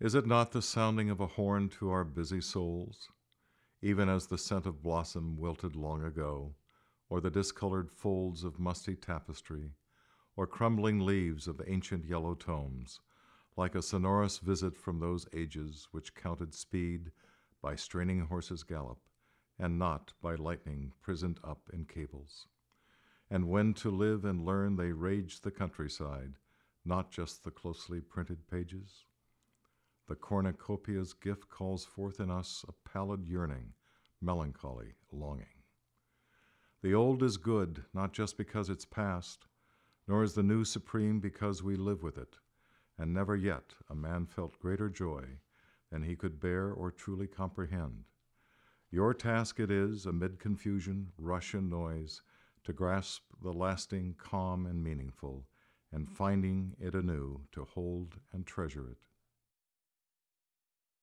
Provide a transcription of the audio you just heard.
Is it not the sounding of a horn to our busy souls, even as the scent of blossom wilted long ago, or the discolored folds of musty tapestry, or crumbling leaves of ancient yellow tomes, like a sonorous visit from those ages which counted speed by straining horses' gallop, and not by lightning prisoned up in cables? And when to live and learn they raged the countryside, not just the closely printed pages? The cornucopia's gift calls forth in us a pallid yearning, melancholy longing. The old is good, not just because it's past, nor is the new supreme because we live with it, and never yet a man felt greater joy than he could bear or truly comprehend. Your task it is, amid confusion, rush, and noise, to grasp the lasting, calm, and meaningful, and finding it anew, to hold and treasure it.